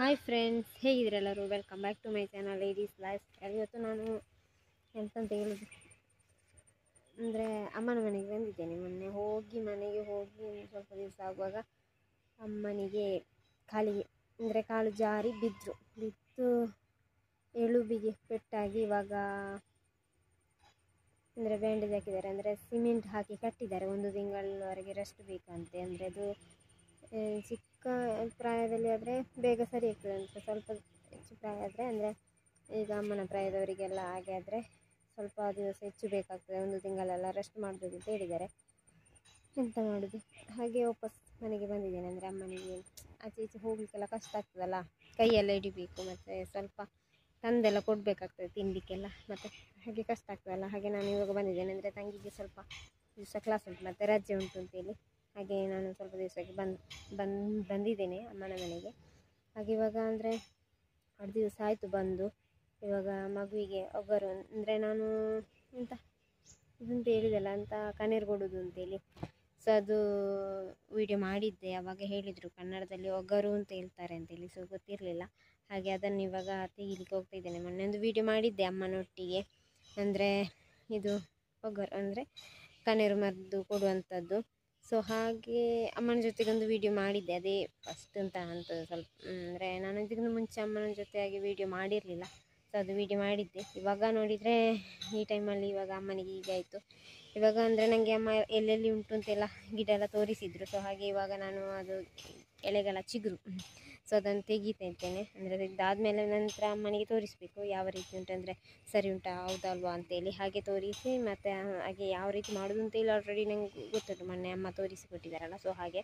Hi friends ಹೇಗಿದ್ರೆಲ್ಲರೂ welcome back to my channel ladies life ಇವತ್ತು ನಾನು ಎಂತಂತ ಹೇಳೋದು ಅಂದರೆ ಅಮ್ಮನ ಮನೆಗೆ ಬಂದಿದ್ದೇನೆ. ಮೊನ್ನೆ ಹೋಗಿ, ಮನೆಗೆ ಹೋಗಿ ಒಂದು ಸ್ವಲ್ಪ ದಿವಸ ಆಗುವಾಗ ಅಮ್ಮನಿಗೆ ಕಾಲಿಗೆ, ಅಂದರೆ ಕಾಲು ಜಾರಿ ಬಿದ್ದರು ಬಿದ್ದು ಎಳುಬಿಗೆ ಪೆಟ್ಟಾಗಿ ಇವಾಗ ಅಂದರೆ ಬ್ಯಾಂಡೇಜ್ ಹಾಕಿದ್ದಾರೆ. ಅಂದರೆ ಸಿಮೆಂಟ್ ಹಾಕಿ ಕಟ್ಟಿದ್ದಾರೆ. ಒಂದು ತಿಂಗಳವರೆಗೆ ರೆಸ್ಟ್ ಬೇಕಂತೆ. ಅಂದರೆ ಅದು ಚಿಕ್ಕ ಪ್ರಾಯದಲ್ಲಿ ಆದರೆ ಬೇಗ ಸರಿ ಆಗ್ತದೆ ಅಂತ. ಸ್ವಲ್ಪ ಹೆಚ್ಚು ಪ್ರಾಯ ಆದರೆ ಅಂದರೆ ಈಗ ಅಮ್ಮನ ಪ್ರಾಯದವರಿಗೆಲ್ಲ ಹಾಗೆ ಆದರೆ ಸ್ವಲ್ಪ ದಿವಸ ಹೆಚ್ಚು ಬೇಕಾಗ್ತದೆ. ಒಂದು ತಿಂಗಳೆಲ್ಲ ರೆಸ್ಟ್ ಮಾಡಬೇಕು ಅಂತ ಹೇಳಿದ್ದಾರೆ. ಎಂತ ಮಾಡೋದು? ಹಾಗೆ ವಾಪಸ್ ಮನೆಗೆ ಬಂದಿದ್ದೇನೆ ಅಂದರೆ ಅಮ್ಮನಿಗೆ. ಆಚೆ ಈಚೆ ಹೋಗಲಿಕ್ಕೆಲ್ಲ ಕಷ್ಟ ಆಗ್ತದಲ್ಲ. ಕೈಯೆಲ್ಲ ಹಿಡಿಬೇಕು ಮತ್ತು ಸ್ವಲ್ಪ ತಂದೆಲ್ಲ ಕೊಡಬೇಕಾಗ್ತದೆ ತಿನ್ನಲಿಕ್ಕೆಲ್ಲ ಮತ್ತು ಹಾಗೆ ಕಷ್ಟ ಆಗ್ತದಲ್ಲ. ಹಾಗೆ ನಾನು ಇವಾಗ ಬಂದಿದ್ದೇನೆ ಅಂದರೆ ತಂಗಿಗೆ ಸ್ವಲ್ಪ ದಿವಸ ಕ್ಲಾಸ್ ಉಂಟು, ಮತ್ತು ರಜೆ ಉಂಟು ಅಂತೇಳಿ ಹಾಗೆ ನಾನು ಸ್ವಲ್ಪ ದಿವಸಕ್ಕೆ ಬಂದು ಬಂದು, ಬಂದಿದ್ದೇನೆ ಅಮ್ಮನ ಮನೆಗೆ. ಹಾಗೆ ಇವಾಗ ಅಂದರೆ ಎರಡು ದಿವಸ ಆಯಿತು ಬಂದು. ಇವಾಗ ಮಗುವಿಗೆ ಒಬ್ಬರು ಅಂದರೆ ನಾನು ಎಂತ, ಇದಂತ ಹೇಳಿದಲ್ಲ ಅಂತ ಕಣ್ಣೀರು ಕೊಡೋದು ಅಂತೇಳಿ. ಸೊ ಅದು ವಿಡಿಯೋ ಮಾಡಿದ್ದೆ, ಅವಾಗ ಹೇಳಿದರು ಕನ್ನಡದಲ್ಲಿ ಒಗ್ಗರು ಅಂತ ಹೇಳ್ತಾರೆ ಅಂತೇಳಿ ಸೊ ಗೊತ್ತಿರಲಿಲ್ಲ. ಹಾಗೆ ಅದನ್ನು ಇವಾಗ ತೆಗಿಲಿಕ್ಕೆ ಹೋಗ್ತಾ ಇದ್ದೇನೆ. ಮೊನ್ನೆ ಒಂದು ವಿಡಿಯೋ ಮಾಡಿದ್ದೆ ಅಮ್ಮನೊಟ್ಟಿಗೆ. ಅಂದರೆ ಇದು ಒಗ್ಗರು ಅಂದರೆ ಕಣ್ಣೀರು ಮದ್ದು ಕೊಡುವಂಥದ್ದು ಸೊ ಹಾಗೆ ಅಮ್ಮನ ಜೊತೆಗೊಂದು ವಿಡಿಯೋ ಮಾಡಿದ್ದೆ. ಅದೇ ಫಸ್ಟ್ ಅಂತ ಅಂತ ಸ್ವಲ್ಪ ಅಂದರೆ ನಾನು ಇದಕ್ಕಿಂತ ಮುಂಚೆ ಅಮ್ಮನ ಜೊತೆಯಾಗಿ ವಿಡಿಯೋ ಮಾಡಿರಲಿಲ್ಲ. ಸೊ ಅದು ವಿಡಿಯೋ ಮಾಡಿದ್ದೆ. ಇವಾಗ ನೋಡಿದರೆ ಈ ಟೈಮಲ್ಲಿ ಇವಾಗ ಅಮ್ಮನಿಗೆ ಈಗ ಆಯಿತು. ಇವಾಗ ಅಂದರೆ ನನಗೆ ಅಮ್ಮ ಎಲ್ಲೆಲ್ಲಿ ಉಂಟು ಅಂತೆಲ್ಲ ಗಿಡ ಎಲ್ಲ ತೋರಿಸಿದ್ರು. ಸೊ ಹಾಗೆ ಇವಾಗ ನಾನು ಅದು ಎಲೆಗಳ ಚಿಗುರು. ಸೊ ಅದನ್ನು ತೆಗೀತಾ ಇದ್ದೇನೆ ಅಂದರೆ ತೆಗೆದಾದ್ಮೇಲೆ ನಂತರ ಅಮ್ಮನಿಗೆ ತೋರಿಸಬೇಕು ಯಾವ ರೀತಿ ಉಂಟು ಅಂದರೆ, ಸರಿ ಉಂಟಾ, ಹೌದಲ್ವಾ ಅಂತೇಳಿ ಹಾಗೆ ತೋರಿಸಿ, ಮತ್ತು ಹಾಗೆ ಯಾವ ರೀತಿ ಮಾಡೋದು ಅಂತೇಳಿ ಆಲ್ರೆಡಿ ನಂಗೆ ಗೊತ್ತುಂಟು. ಮೊನ್ನೆ ಅಮ್ಮ ತೋರಿಸಿ ಕೊಟ್ಟಿದ್ದಾರಲ್ಲ ಸೊ ಹಾಗೆ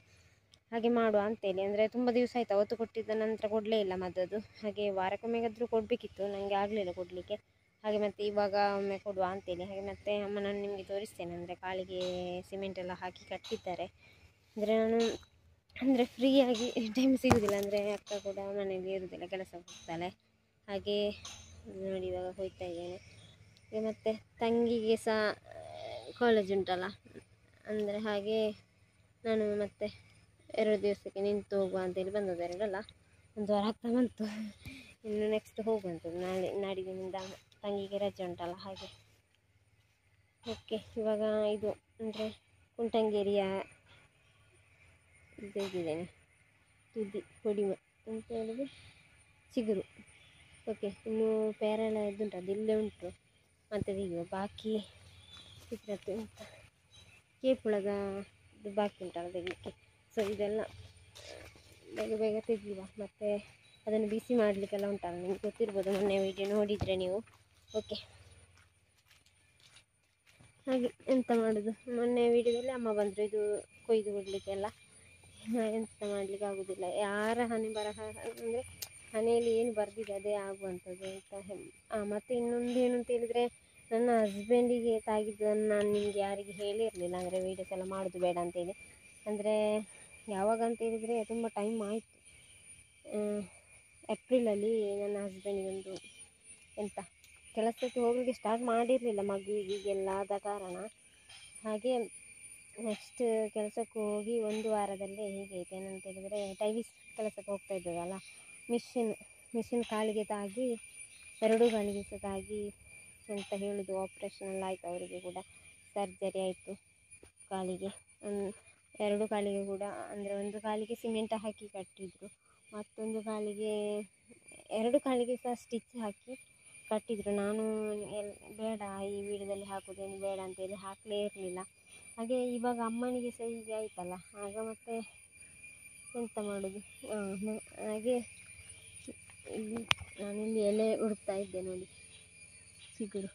ಹಾಗೆ ಮಾಡುವ ಅಂತೇಳಿ. ಅಂದರೆ ತುಂಬ ದಿವಸ ಆಯಿತು, ಅವತ್ತು ಕೊಟ್ಟಿದ್ದ ನಂತರ ಕೊಡಲೇ ಇಲ್ಲ ಮದ್ದದು ಹಾಗೆ ವಾರಕ್ಕೊಮ್ಮೆಗಾದರೂ ಕೊಡಬೇಕಿತ್ತು ನನಗೆ ಆಗಲಿಲ್ಲ ಕೊಡಲಿಕ್ಕೆ. ಹಾಗೆ ಮತ್ತು ಇವಾಗ ಒಮ್ಮೆ ಕೊಡುವ ಅಂತೇಳಿ. ಹಾಗೆ ಮತ್ತು ಅಮ್ಮ ನಾನು ನಿಮಗೆ ತೋರಿಸ್ತೇನೆ. ಅಂದರೆ ಕಾಲಿಗೆ ಸಿಮೆಂಟ್ ಎಲ್ಲ ಹಾಕಿ ಕಟ್ಟಿದ್ದಾರೆ. ಅಂದರೆ ನಾನು ಅಂದರೆ ಫ್ರೀಯಾಗಿ ಟೈಮ್ ಸಿಗೋದಿಲ್ಲ ಅಂದರೆ ಅಕ್ಕ ಕೂಡ ಮನೆಯಲ್ಲಿ ಇರುವುದಿಲ್ಲ ಕೆಲಸ ಹೋಗ್ತಾಳೆ. ಹಾಗೆ ನೋಡಿ ಇವಾಗ ಹೋಗ್ತಾ ಇದ್ದೇನೆ. ಮತ್ತು ತಂಗಿಗೆ ಸಹ ಕಾಲೇಜ್ ಉಂಟಲ್ಲ, ಅಂದರೆ ಹಾಗೆ ನಾನು ಮತ್ತೆ ಎರಡು ದಿವಸಕ್ಕೆ ನಿಂತು ಹೋಗುವ ಅಂತೇಳಿ ಬಂದದ್ದು, ಎರಡಲ್ಲ, ಒಂದು ವಾರ ಆಗ್ತಾ ಬಂತು. ಇನ್ನು ನೆಕ್ಸ್ಟ್ ಹೋಗುವಂಥದ್ದು ನಾಳೆ ನಾಡಿದ್ದಿನಿಂದ ತಂಗಿಗೆ ರಜೆ ಉಂಟಲ್ಲ, ಹಾಗೆ. ಓಕೆ ಇವಾಗ ಇದು, ಅಂದರೆ ಕುಂಟಂಗೇರಿಯ ತೆಗೆದಿದ್ದೇನೆ ತುದಿ ಕೊಡಿಮ ಅಂತ ಹೇಳಿದ್ರೆ ಚಿಗುರು. ಓಕೆ ಇನ್ನು ಪೇರಳ ಇದುಂಟು ಅದು ಇಲ್ಲೇ ಉಂಟು. ಮತ್ತು ತೆಗೆಯುವ ಬಾಕಿ ಸಿಕ್ರತ್ತು ಅಂತ ಕೇಪುಳದ ಇದು ಬಾಕಿ ಉಂಟಲ್ಲ ತೆಗಿಲಿಕ್ಕೆ? ಸೊ ಇದೆಲ್ಲ ಬೇಗ ಬೇಗ ತೆಗೆಯುವ. ಮತ್ತು ಅದನ್ನು ಬಿಸಿ ಮಾಡಲಿಕ್ಕೆಲ್ಲ ಉಂಟಲ್ಲ ನಿಮ್ಗೆ ಗೊತ್ತಿರ್ಬೋದು, ಮೊನ್ನೆ ವಿಡಿಯೋ ನೋಡಿದರೆ ನೀವು. ಓಕೆ ಹಾಗೆ ಎಂತ ಮಾಡೋದು? ಮೊನ್ನೆ ವಿಡಿಯೋದಲ್ಲಿ ಅಮ್ಮ ಬಂದರು, ಇದು ಕೊಯ್ದು ಕೊಡಲಿಕ್ಕೆಲ್ಲ. ಎಂತ ಮಾಡಲಿಕ್ಕೆ ಆಗೋದಿಲ್ಲ. ಯಾರ ಹಣೆ ಬರಹ, ಅಂದರೆ ಹನಿಯಲ್ಲಿ ಏನು ಬರೆದಿದೆ ಅದೇ ಆಗುವಂಥದ್ದು ಅಂತ ಹೇಳಿ. ಮತ್ತು ಇನ್ನೊಂದು ಏನು ಅಂತ ಹೇಳಿದರೆ, ನನ್ನ ಹಸ್ಬೆಂಡಿಗೆ ತಾಗಿದ್ದನ್ನು ನಾನು ನಿಮಗೆ ಯಾರಿಗೆ ಹೇಳಿರಲಿಲ್ಲ ಅಂದರೆ ವೀಡಿಯೋಸ್ ಎಲ್ಲ ಮಾಡೋದು ಬೇಡ ಅಂತೇಳಿ ಅಂದರೆ ಯಾವಾಗ ಅಂತ ಹೇಳಿದರೆ ತುಂಬ ಟೈಮ್ ಆಯಿತು. ಏಪ್ರಿಲಲ್ಲಿ ನನ್ನ ಹಸ್ಬೆಂಡಿಗೊಂದು ಎಂತ, ಕೆಲಸಕ್ಕೆ ಹೋಗಲಿಕ್ಕೆ ಸ್ಟಾರ್ಟ್ ಮಾಡಿರಲಿಲ್ಲ ಮಗುವಿಗೆಲ್ಲ ಆದ ಕಾರಣ. ಹಾಗೆ ನೆಕ್ಸ್ಟ್ ಕೆಲಸಕ್ಕೆ ಹೋಗಿ ಒಂದು ವಾರದಲ್ಲೇ ಹೀಗೈತೆ ಏನಂತ ಹೇಳಿದರೆ ಟೈವಿಸ್ ಕೆಲಸಕ್ಕೆ ಹೋಗ್ತಾ ಇದ್ದದಲ್ಲ ಮಿಷಿನ್ ಮಿಷಿನ್ ಕಾಲಿಗೆ ತಾಗಿ, ಎರಡು ಕಾಲಿಗೆ ಸಹ ತಾಗಿ ಅಂತ ಹೇಳೋದು ಆಪ್ರೇಷನ್ ಎಲ್ಲ ಆಯಿತು ಅವರಿಗೆ ಕೂಡ. ಸರ್ಜರಿ ಆಯಿತು ಕಾಲಿಗೆ. ಎರಡು ಕಾಲಿಗೆ ಕೂಡ, ಅಂದರೆ ಒಂದು ಕಾಲಿಗೆ ಸಿಮೆಂಟ್ ಹಾಕಿ ಕಟ್ಟಿದರು. ಮತ್ತೊಂದು ಕಾಲಿಗೆ, ಎರಡು ಕಾಲಿಗೆ ಸಹ ಸ್ಟಿಚ್ ಹಾಕಿ ಕಟ್ಟಿದರು. ನಾನು ಎಲ್, ಬೇಡ ಈ ವೀಡಿಯೋದಲ್ಲಿ ಹಾಕೋದೇನು ಬೇಡ ಅಂತೇಳಿ ಹಾಕಲೇ ಇರಲಿಲ್ಲ. ಹಾಗೆ ಇವಾಗ ಅಮ್ಮನಿಗೆ ಸಹ ಹೀಗೆ ಆಯಿತಲ್ಲ. ಆಗ ಮತ್ತೆ ಎಂತ ಮಾಡೋದು? ಹಾಗೆ ಇಲ್ಲಿ ನಾನಿಲ್ಲಿ ಎಲೆ ಹುಡುಕ್ತಾ ಇದ್ದೆ ನೋಡಿ ಚಿಗುರು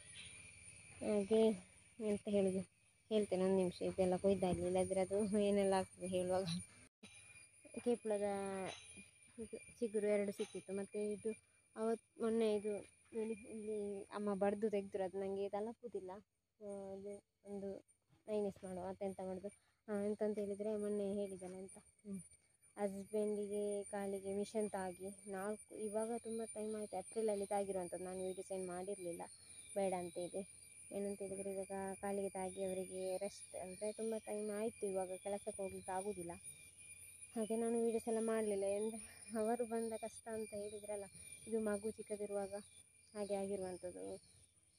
ಹಾಗೆ ಎಂತ ಹೇಳೋದು? ಹೇಳ್ತೇನೆ ಒಂದು ನಿಮಿಷ, ಇದೆಲ್ಲ ಕೊಯ್ದಾಗಲಿ ಇಲ್ಲದ್ರೆ ಅದು ಏನೆಲ್ಲ ಆಗ್ತದೆ ಹೇಳುವಾಗ. ಕೇಪುಳದ ಇದು ಚಿಗುರು ಎರಡು ಸಿಕ್ಕಿತ್ತು. ಮತ್ತು ಇದು ಅವತ್ತು ಮೊನ್ನೆ ಇದು ಇಲ್ಲಿ ಅಮ್ಮ ಬಡ್ದು ತೆಗೆದ್ರು ಅದು ನನಗೆ ತಲುಪುವುದಿಲ್ಲ ಅದು ಒಂದು ಮೈನಸ್ ಮಾಡುವ ಅದೆಂತ ಮಾಡೋದು ಎಂತಂತ ಹೇಳಿದರೆ ಮೊನ್ನೆ ಹೇಳಿದ್ದಲ್ಲ ಅಂತ. ಹಸ್ಬೆಂಡಿಗೆ ಕಾಲಿಗೆ ಮಿಷನ್ ತಾಗಿ ನಾಲ್ಕು ಇವಾಗ ತುಂಬ ಟೈಮ್ ಆಯಿತು. ಏಪ್ರಿಲಲ್ಲಿ ತಾಗಿರುವಂಥದ್ದು. ನಾನು ವೀಡಿಯೋ ಸೆಂಡ್ ಮಾಡಿರಲಿಲ್ಲ. ಬೇಡ ಅಂತ ಇದೆ. ಏನಂತ ಹೇಳಿದರೆ ಇವಾಗ ಕಾಲಿಗೆ ತಾಗಿ ಅವರಿಗೆ ರೆಸ್ಟ್ ಅಂದರೆ ತುಂಬ ಟೈಮ್ ಆಯಿತು. ಇವಾಗ ಕೆಲಸಕ್ಕೆ ಹೋಗ್ಲಿಕ್ಕೆ ಆಗೋದಿಲ್ಲ. ಹಾಗೆ ನಾನು ವೀಡಿಯೋಸ್ ಎಲ್ಲ ಮಾಡಲಿಲ್ಲ. ಎಂದರೆ ಅವರು ಬಂದ ಕಷ್ಟ ಅಂತ ಹೇಳಿದ್ರಲ್ಲ ಇದು ಮಗು ಚಿಕ್ಕದಿರುವಾಗ ಹಾಗೆ ಆಗಿರುವಂಥದ್ದು.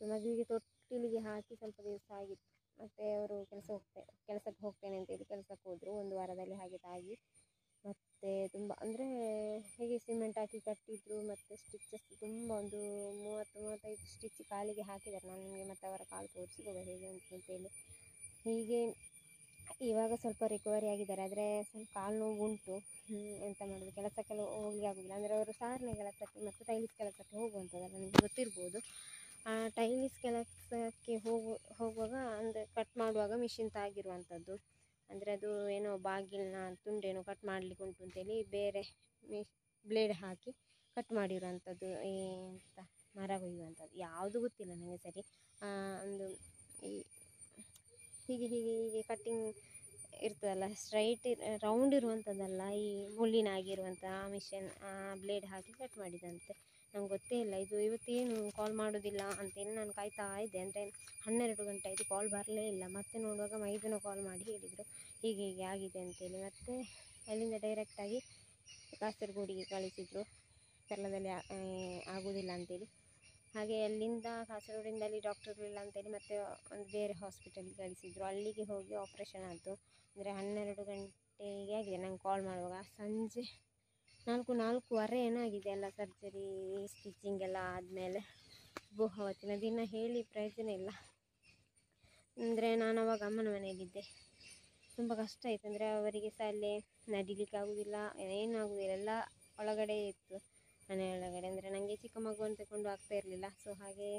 ಮಗುವಿಗೆ ತೊಟ್ಟಿಲಿಗೆ ಹಾಕಿ ಸ್ವಲ್ಪ ದಿವಸ ಆಗಿತ್ತು. ಮತ್ತು ಅವರು ಕೆಲಸ ಹೋಗ್ತೇ ಕೆಲಸಕ್ಕೆ ಹೋಗ್ತೇನೆ ಅಂತೇಳಿ ಕೆಲಸಕ್ಕೆ ಹೋದರು. ಒಂದು ವಾರದಲ್ಲಿ ಹಾಗೆ ತಾಗಿ. ಮತ್ತು ತುಂಬ, ಅಂದರೆ ಹೇಗೆ ಸಿಮೆಂಟ್ ಹಾಕಿ ಕಟ್ಟಿದ್ರು, ಮತ್ತು ಸ್ಟಿಚಸ್ ತುಂಬ ಒಂದು ಮೂವತ್ತು, ಮೂವತ್ತೈದು ಸ್ಟಿಚ್ ಕಾಲಿಗೆ ಹಾಕಿದ್ದಾರೆ ನಾನು ನಿಮಗೆ ಮತ್ತು ಅವರ ಕಾಲು ತೋರಿಸಿಕೊಡುವ ಹೇಗೆ ಅಂತ ಅಂತೇಳಿ ಹೀಗೆ ಇವಾಗ ಸ್ವಲ್ಪ ರಿಕವರಿ ಆಗಿದ್ದಾರೆ. ಆದರೆ ಸ್ವಲ್ಪ ಕಾಲು ನೋವು ಉಂಟು. ಎಂತ ಮಾಡೋದು? ಕೆಲಸಕ್ಕೆಲ್ಲ ಹೋಗಿ ಆಗೋದಿಲ್ಲ. ಅಂದರೆ ಅವರು ಸಾರನೇ ಕೆಲಸಕ್ಕೆ ಮತ್ತು ಟೈಲಿಸ್ ಕೆಲಸಕ್ಕೆ ಹೋಗುವಂಥದ್ದಲ್ಲ ನಿಮಗೆ ಗೊತ್ತಿರ್ಬೋದು. ಟೈಲಿಸ್ ಕೆಲಸಕ್ಕೆ ಹೋಗು ಹೋಗುವಾಗ ಅಂದರೆ ಕಟ್ ಮಾಡುವಾಗ ಮಿಷಿನ್ ತಾಗಿರುವಂಥದ್ದು ಅಂದರೆ ಅದು ಏನೋ ಬಾಗಿಲಿನ ತುಂಡೇನೋ ಕಟ್ ಮಾಡಲಿಕ್ಕೆ ಉಂಟು ಅಂತೇಳಿ ಬೇರೆ ಮಿಶ್ ಬ್ಲೇಡ್ ಹಾಕಿ ಕಟ್ ಮಾಡಿರುವಂಥದ್ದು ಎಂತ ಮರ ಕೊಯ್ಯುವಂಥದ್ದು ಯಾವುದು ಗೊತ್ತಿಲ್ಲ ನನಗೆ ಸರಿ. ಆ, ಒಂದು ಹೀಗೆ ಹೀಗೆ ಹೀಗೆ ಕಟ್ಟಿಂಗ್ ಇರ್ತದಲ್ಲ ಸ್ಟ್ರೈಟ್ ರೌಂಡ್ ಇರುವಂಥದ್ದಲ್ಲ ಈ ಮುಳ್ಳಿನಾಗಿರುವಂಥ ಮಿಷನ್ ಬ್ಲೇಡ್ ಹಾಕಿ ಕಟ್ ಮಾಡಿದಂತೆ. ನಂಗೆ ಗೊತ್ತೇ ಇಲ್ಲ, ಇದು ಇವತ್ತೇನು ಕಾಲ್ ಮಾಡೋದಿಲ್ಲ ಏನು ನಾನು ಕಾಯ್ತಾ ಇದ್ದೆ. ಅಂದರೆ ಹನ್ನೆರಡು ಗಂಟೆ ಆಯಿತು ಕಾಲ್ ಬರಲೇ ಇಲ್ಲ. ಮತ್ತೆ ನೋಡುವಾಗ ಮೈದನ ಕಾಲ್ ಮಾಡಿ ಹೇಳಿದರು, ಹೀಗೆ ಹೀಗೆ ಆಗಿದೆ ಅಂತೇಳಿ. ಮತ್ತೆ ಅಲ್ಲಿಂದ ಡೈರೆಕ್ಟಾಗಿ ಕಾಸರಗೋಡಿಗೆ ಕಳಿಸಿದರು. ಕೇರಳದಲ್ಲಿ ಆಗೋದಿಲ್ಲ ಅಂತೇಳಿ. ಹಾಗೆ ಅಲ್ಲಿಂದ ಕಾಸರಗೋಡಿಂದ ಅಲ್ಲಿ ಡಾಕ್ಟರ್ ಇಲ್ಲ ಅಂತೇಳಿ ಮತ್ತೆ ಒಂದು ಬೇರೆ ಹಾಸ್ಪಿಟಲ್ಗೆ ಕಳಿಸಿದರು. ಅಲ್ಲಿಗೆ ಹೋಗಿ ಆಪ್ರೇಷನ್ ಆಯಿತು. ಅಂದರೆ ಹನ್ನೆರಡು ಗಂಟೆಗೆ ಆಗಿದೆ ನಂಗೆ ಕಾಲ್ ಮಾಡುವಾಗ. ಸಂಜೆ ನಾಲ್ಕು ನಾಲ್ಕೂವರೆ ಏನಾಗಿದೆ ಅಲ್ಲ ಸರ್ಜರಿ ಸ್ಟಿಚಿಂಗ್ ಎಲ್ಲ ಆದಮೇಲೆ? ಬೋ ದಿನ ಹೇಳಿ ಪ್ರಯೋಜನ ಇಲ್ಲ. ಅಂದರೆ ನಾನು ಅವಾಗ ಅಮ್ಮನ ಮನೆಯಲ್ಲಿದ್ದೆ ತುಂಬ ಕಷ್ಟ ಆಯಿತು. ಅಂದರೆ ಅವರಿಗೆ ಸಹ ಅಲ್ಲಿ ನಡಿಲಿಕ್ಕೆ ಆಗೋದಿಲ್ಲ, ಏನು ಆಗೋದಿಲ್ಲ, ಎಲ್ಲ ಒಳಗಡೆ ಇತ್ತು ಮನೆ ಒಳಗಡೆ. ಅಂದರೆ ನನಗೆ ಚಿಕ್ಕ ಮಗುವನ್ನು ತಗೊಂಡು ಆಗ್ತಾ ಇರಲಿಲ್ಲ. ಸೊ ಹಾಗೆ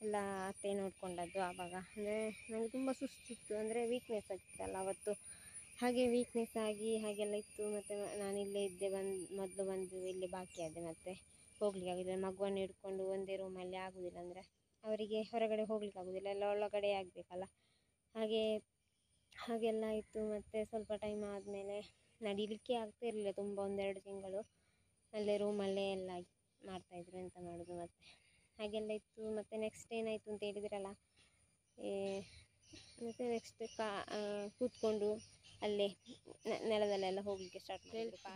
ಎಲ್ಲ ಅತ್ತೆ ನೋಡಿಕೊಂಡದ್ದು ಆವಾಗ ಅಂದರೆ ನನಗೆ ತುಂಬ ಸುಸ್ತಿತ್ತು. ಅಂದರೆ ವೀಕ್ನೆಸ್ ಆಗ್ತಿತ್ತಲ್ಲ ಅವತ್ತು. ಹಾಗೆ ವೀಕ್ನೆಸ್ ಆಗಿ ಹಾಗೆಲ್ಲ ಇತ್ತು. ಮತ್ತು ನಾನು ಇಲ್ಲೇ ಇದ್ದೆ, ಬಂದು, ಮೊದಲು ಬಂದು ಇಲ್ಲಿ ಬಾಕಿ ಆದೆ. ಮತ್ತು ಹೋಗ್ಲಿಕ್ಕೆ ಆಗೋದಿಲ್ಲ ಮಗುವನ್ನು ಹಿಡ್ಕೊಂಡು ಒಂದೇ ರೂಮಲ್ಲಿ ಆಗೋದಿಲ್ಲ ಅಂದರೆ ಅವರಿಗೆ ಹೊರಗಡೆ ಹೋಗ್ಲಿಕ್ಕೆ ಆಗೋದಿಲ್ಲ ಎಲ್ಲ ಒಳಗಡೆ ಆಗಬೇಕಲ್ಲ. ಹಾಗೆ, ಹಾಗೆಲ್ಲ ಆಯಿತು. ಮತ್ತು ಸ್ವಲ್ಪ ಟೈಮ್ ಆದಮೇಲೆ ನಡೀಲಿಕ್ಕೆ ಆಗ್ತಾ ಇರಲಿಲ್ಲ. ತುಂಬ ಒಂದೆರಡು ತಿಂಗಳು ಅಲ್ಲೇ ರೂಮಲ್ಲೇ ಎಲ್ಲ ಮಾಡ್ತಾಯಿದ್ರು ಎಂತ ಮಾಡೋದು ಮತ್ತು. ಹಾಗೆಲ್ಲ ಇತ್ತು. ಮತ್ತು ನೆಕ್ಸ್ಟ್ ಏನಾಯಿತು ಅಂತ ಹೇಳಿದ್ರಲ್ಲ. ಮತ್ತು ನೆಕ್ಸ್ಟ್ ಕಾ ಕೂತ್ಕೊಂಡು ಅಲ್ಲೇ ನೆಲದಲ್ಲೆಲ್ಲ ಹೋಗಲಿಕ್ಕೆ ಸ್ಟಾರ್ಟ್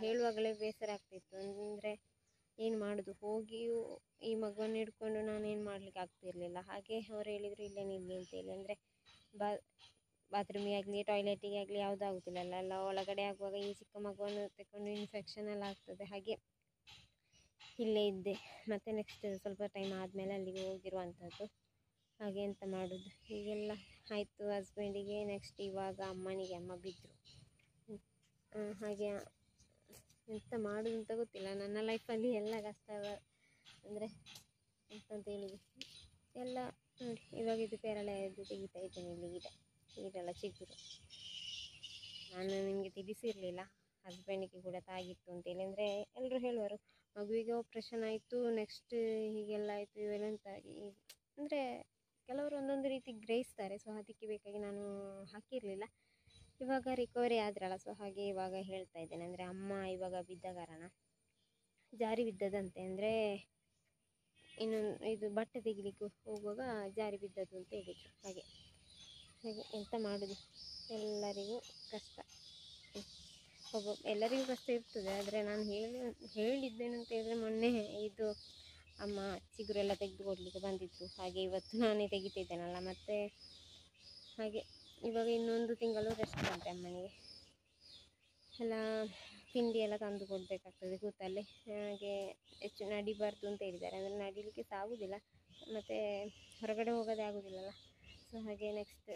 ಹೇಳುವಾಗಲೇ ಬೇಸರ ಆಗ್ತಿತ್ತು. ಅಂದರೆ ಏನು ಮಾಡೋದು? ಹೋಗಿಯೂ ಈ ಮಗುವನ್ನು ಹಿಡ್ಕೊಂಡು ನಾನು ಏನು ಮಾಡಲಿಕ್ಕೆ ಆಗ್ತಿರಲಿಲ್ಲ. ಹಾಗೆ ಅವ್ರು ಹೇಳಿದರು ಇಲ್ಲೇ ನಿಲ್ಲಿ ಅಂತೇಳಿ ಅಂದರೆ ಬಾ ಬಾತ್ರೂಮಿಗೆ ಆಗಲಿ ಟಾಯ್ಲೆಟಿಗೆ ಆಗಲಿ ಯಾವುದೂ ಆಗೋದಿಲ್ಲಲ್ಲ ಎಲ್ಲ ಒಳಗಡೆ ಆಗುವಾಗ ಈ ಚಿಕ್ಕ ಮಗುವನ್ನು ತಗೊಂಡು ಇನ್ಫೆಕ್ಷನ್ ಎಲ್ಲ ಆಗ್ತದೆ. ಹಾಗೆ ಇಲ್ಲೇ ಇದ್ದೆ. ಮತ್ತು ನೆಕ್ಸ್ಟ್ ಸ್ವಲ್ಪ ಟೈಮ್ ಆದಮೇಲೆ ಅಲ್ಲಿಗೆ ಹೋಗಿರುವಂಥದ್ದು ಹಾಗೆ ಎಂತ ಮಾಡೋದು. ಹೀಗೆಲ್ಲ ಆಯಿತು ಹಸ್ಬೆಂಡಿಗೆ ನೆಕ್ಸ್ಟ್ ಇವಾಗ ಅಮ್ಮನಿಗೆ ಅಮ್ಮ ಬಿದ್ದರು ಹಾಗೆ ಎಂತ ಮಾಡೋದು ಅಂತ ಗೊತ್ತಿಲ್ಲ. ನನ್ನ ಲೈಫಲ್ಲಿ ಎಲ್ಲ ಕಷ್ಟ ಅಂದರೆ ಎಂತಂತ ಹೇಳಿದೆ ಎಲ್ಲ ನೋಡಿ, ಇವಾಗ ಇದು ಪೇರಳೆದು ತೆಗಿತಾ ಇದ್ದೇನೆ ಇಲ್ಲಿ ಗಿಡ. ಗಿಡೆಲ್ಲ ಚಿಗುರು. ನಾನು ನಿಮಗೆ ತಿಳಿಸಿರಲಿಲ್ಲ. ಹಸ್ಬೆಂಡಿಗೆ ಕೂಡ ತಾಗಿತ್ತು ಅಂತೇಳಿ ಅಂದರೆ ಎಲ್ಲರೂ ಹೇಳುವರು, ಮಗುವಿಗೆ ಆಪ್ರೇಷನ್ ಆಯಿತು ನೆಕ್ಸ್ಟ್ ಹೀಗೆಲ್ಲ ಆಯಿತು, ಇವೆಲ್ಲ ಅಂತ. ಅಂದರೆ ಕೆಲವರು ಒಂದೊಂದು ರೀತಿ ಗ್ರಹಿಸ್ತಾರೆ. ಸೊ, ಅದಕ್ಕೆ ಬೇಕಾಗಿ ನಾನು ಹಾಕಿರಲಿಲ್ಲ. ಇವಾಗ ರಿಕವರಿ ಆದ್ರಲ್ಲ. ಸೊ, ಹಾಗೆ ಇವಾಗ ಹೇಳ್ತಾ ಇದ್ದೇನೆ. ಅಂದರೆ ಅಮ್ಮ ಇವಾಗ ಬಿದ್ದ ಕಾರಣ ಜಾರಿ ಬಿದ್ದದಂತೆ. ಅಂದರೆ ಇನ್ನೊಂದು ಇದು ಬಟ್ಟೆ ತೆಗಿಲಿಕ್ಕೆ ಹೋಗುವಾಗ ಜಾರಿ ಬಿದ್ದದ್ದು ಅಂತ ಹೇಳಿದರು. ಹಾಗೆ. ಹಾಗೆ ಎಂತ ಮಾಡೋದು? ಎಲ್ಲರಿಗೂ ಕಷ್ಟ. ಒಬ್ಬ ಎಲ್ಲರಿಗೂ ಕಷ್ಟ ಇರ್ತದೆ. ಆದರೆ ನಾನು ಹೇಳಿ, ಹೇಳಿದ್ದೇನಂತ ಹೇಳಿದ್ರೆ ಮೊನ್ನೆ ಇದು ಅಮ್ಮ ಚಿಗುರೆಲ್ಲ ತೆಗೆದು ಕೊಡಲಿಕ್ಕೆ ಬಂದಿದ್ದರು ಹಾಗೆ ಇವತ್ತು ನಾನೇ ತೆಗಿತಿದ್ದೇನಲ್ಲ, ಮತ್ತು ಹಾಗೆ ಇವಾಗ ಇನ್ನೊಂದು ತಿಂಗಳು ರೆಸ್ಟ್ ಬಂತೆ ಅಮ್ಮನಿಗೆ. ಎಲ್ಲ ತಿಂಡಿ ಎಲ್ಲ ತಂದು ಕೊಡಬೇಕಾಗ್ತದೆ ಕೂತಲ್ಲೇ. ಹಾಗೆ ಹೆಚ್ಚು ನಡಿಬಾರ್ದು ಅಂತ ಹೇಳಿದ್ದಾರೆ. ಅಂದರೆ ನಡಿಲಿಕ್ಕೆ ಸಹ ಆಗೋದಿಲ್ಲ. ಮತ್ತು ಹೊರಗಡೆ ಹೋಗೋದೇ ಆಗೋದಿಲ್ಲಲ್ಲ. ಸೊ ಹಾಗೆ ನೆಕ್ಸ್ಟ್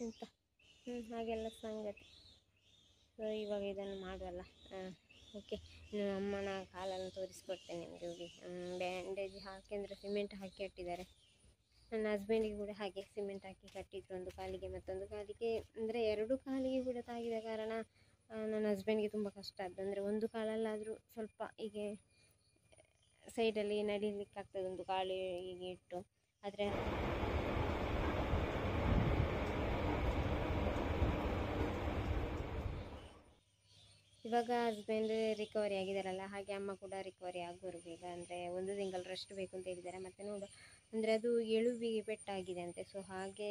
ಎಂತ? ಹ್ಞೂ ಹಾಗೆಲ್ಲ ಸಂಗತಿ. ಸೊ ಇವಾಗ ಇದನ್ನು ಮಾಡುವಲ್ಲ. ಓಕೆ ನಿಮ್ಮ ಅಮ್ಮನ ಕಾಲನ್ನು ತೋರಿಸ್ಕೊಡ್ತೇನೆ ನಿಮಗೆ ಹೋಗಿ. ಬ್ಯಾಂಡೇಜ್ ಹಾಕಿ ಅಂದರೆ ಸಿಮೆಂಟ್ ಹಾಕಿ ಕಟ್ಟಿದ್ದಾರೆ. ನನ್ನ ಹಸ್ಬೆಂಡಿಗೆ ಕೂಡ ಹಾಗೆ ಸಿಮೆಂಟ್ ಹಾಕಿ ಕಟ್ಟಿದ್ರು, ಒಂದು ಕಾಲಿಗೆ ಮತ್ತೊಂದು ಕಾಲಿಗೆ. ಅಂದರೆ ಎರಡು ಕಾಲಿಗೆ ಕೂಡ ತಾಗಿದ ಕಾರಣ ನನ್ನ ಹಸ್ಬೆಂಡ್ಗೆ ತುಂಬ ಕಷ್ಟ ಆದ್ದು. ಅಂದರೆ ಒಂದು ಕಾಲಲ್ಲಾದರೂ ಸ್ವಲ್ಪ ಹೀಗೆ ಸೈಡಲ್ಲಿ ನಡೀಲಿಕ್ಕೆ ಆಗ್ತದೆ ಒಂದು ಕಾಲು ಹೀಗೆ ಇಟ್ಟು. ಆದರೆ ಇವಾಗ ಹಸ್ಬೆಂಡ್ ರಿಕವರಿ ಆಗಿದ್ದಾರಲ್ಲ ಹಾಗೆ ಅಮ್ಮ ಕೂಡ ರಿಕವರಿ ಆಗೋರು ಈಗ ಅಂದರೆ ಒಂದು ತಿಂಗಳು ರೆಸ್ಟ್ ಬೇಕು ಅಂತ ಹೇಳಿದ್ದಾರೆ ಮತ್ತು ನೋಡು, ಅಂದರೆ ಅದು ಎಳುಬಿಗೆ ಪೆಟ್ಟಾಗಿದೆ ಅಂತೆ. ಸೊ ಹಾಗೆ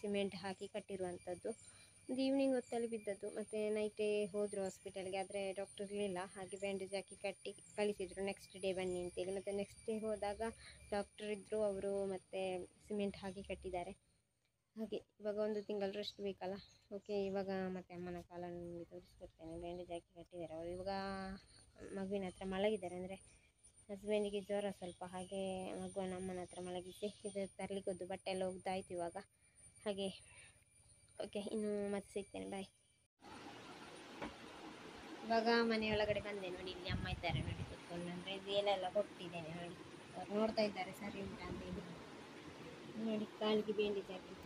ಸಿಮೆಂಟ್ ಹಾಕಿ ಕಟ್ಟಿರುವಂಥದ್ದು ಒಂದು ಈವ್ನಿಂಗ್ ಹೊತ್ತಲ್ಲಿ ಬಿದ್ದದ್ದು. ಮತ್ತು ನೈಟೇ ಹೋದರು ಹಾಸ್ಪಿಟಲ್ಗೆ ಆದರೆ ಡಾಕ್ಟರ್ ಇರಲಿಲ್ಲ. ಹಾಗೆ ಬ್ಯಾಂಡೇಜ್ ಹಾಕಿ ಕಟ್ಟಿ ಕಳಿಸಿದರು. ನೆಕ್ಸ್ಟ್ ಡೇ ಬನ್ನಿ ಅಂತೇಳಿ ಮತ್ತು ನೆಕ್ಸ್ಟ್ ಡೇ ಹೋದಾಗ ಡಾಕ್ಟರ್ ಇದ್ದರು ಅವರು ಮತ್ತು ಸಿಮೆಂಟ್ ಹಾಕಿ ಕಟ್ಟಿದ್ದಾರೆ. ಹಾಗೆ ಇವಾಗ ಒಂದು ತಿಂಗಳು ರೆಸ್ಟ್ ಬೇಕಲ್ಲ? ಓಕೆ ಇವಾಗ ಮತ್ತೆ ಅಮ್ಮನ ಕಾಲನ್ನು ನಿಮಗೆ ತೋರಿಸ್ಕೊಡ್ತೇನೆ. ಬ್ಯಾಂಡೇಜ್ ಹಾಕಿ ಕಟ್ಟಿದ್ದಾರೆ ಅವರು. ಇವಾಗ ಮಗುವಿನ ಹತ್ರ ಮಲಗಿದ್ದಾರೆ ಅಂದರೆ ಹಸ್ಬೆಂಡಿಗೆ ಜ್ವರ ಸ್ವಲ್ಪ. ಹಾಗೆ ಮಗುವನ್ನು ಅಮ್ಮನ ಹತ್ರ ಮಲಗಿಸಿ ಇದು ತರಲಿಕ್ಕೊದ್ದು ಬಟ್ಟೆ ಎಲ್ಲ ಒಗ್ದಾಯ್ತು ಇವಾಗ. ಹಾಗೆ ಓಕೆ ಇನ್ನು ಮತ್ತೆ ಸಿಗ್ತೇನೆ. ಬಾಯ್ ಇವಾಗ ಮನೆಯೊಳಗಡೆ ಬಂದೆ ನೋಡಿ. ಇಲ್ಲಿ ಅಮ್ಮ ಇದ್ದಾರೆ ನೋಡಿ ಕೂತ್ಕೊಂಡು. ಅಂದರೆ ಇದು ಏನೆಲ್ಲ ಕೊಟ್ಟಿದ್ದೇನೆ ನೋಡಿ. ಅವ್ರು ನೋಡ್ತಾ ಇದ್ದಾರೆ. ಸರಿ ಉಂಟಾ ಅಂತ ಹೇಳಿ ನೋಡಿ, ಕಾಲಿಗೆ ಬೇಂಡೇಜ್ ಹಾಕಿದ್ದು